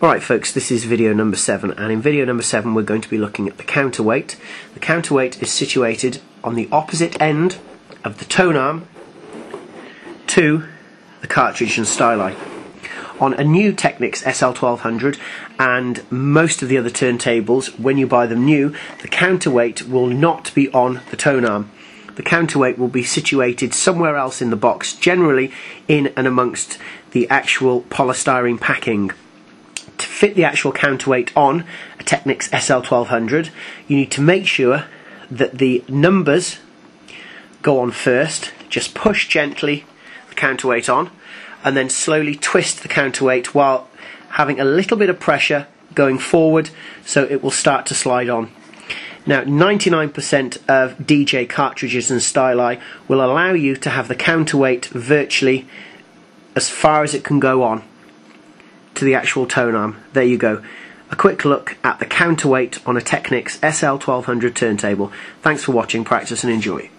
Alright folks, this is video number 7 and in video number 7 we're going to be looking at the counterweight. The counterweight is situated on the opposite end of the tone arm to the cartridge and styli. On a new Technics SL1200 and most of the other turntables, when you buy them new, the counterweight will not be on the tone arm. The counterweight will be situated somewhere else in the box, generally in and amongst the actual polystyrene packing fit the actual counterweight on a Technics SL1200, you need to make sure that the numbers go on first. Just push gently the counterweight on and then slowly twist the counterweight while having a little bit of pressure going forward so it will start to slide on. Now 99% of DJ cartridges and styli will allow you to have the counterweight virtually as far as it can go on to the actual tone arm. There you go. A quick look at the counterweight on a Technics SL1200 turntable. Thanks for watching, practice and enjoy.